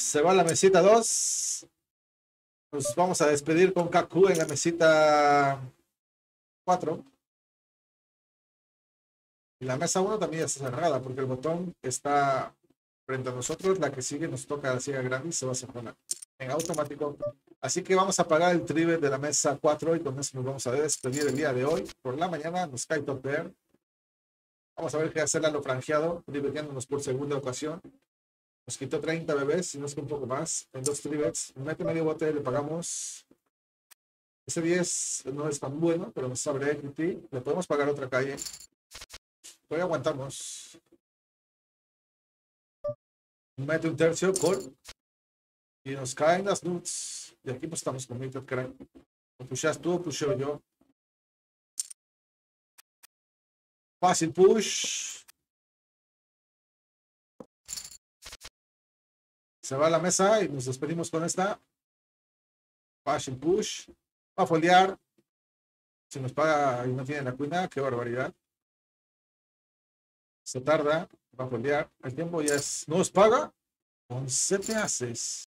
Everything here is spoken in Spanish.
Se va la mesita 2. Nos vamos a despedir con Kaku en la mesita 4. Y la mesa 1 también está cerrada porque el botón está frente a nosotros. La que sigue nos toca la ciega grande y se va a cerrar en automático. Así que vamos a apagar el tribe de la mesa 4 y con eso nos vamos a despedir el día de hoy. Por la mañana nos cae top Vamos a ver qué hacer a lo franjeado, divirtiéndonos por segunda ocasión. Nos quitó 30 bebés, si no es que un poco más, en dos tribets. Mete medio bote, le pagamos. Ese 10 no es tan bueno, pero nos abre equity. Le podemos pagar otra calle. Hoy aguantamos. Mete un tercio, call. Y nos caen las nuts. Y aquí pues estamos con Meted Crank. Pushas tú, pusheo yo. Fácil push. Se va a la mesa y nos despedimos con esta. Fácil push. Va a foliar. Se nos paga y no tiene la cuina. Qué barbaridad. Se tarda. Va a foliar. El tiempo ya es. No nos paga. 11 te haces.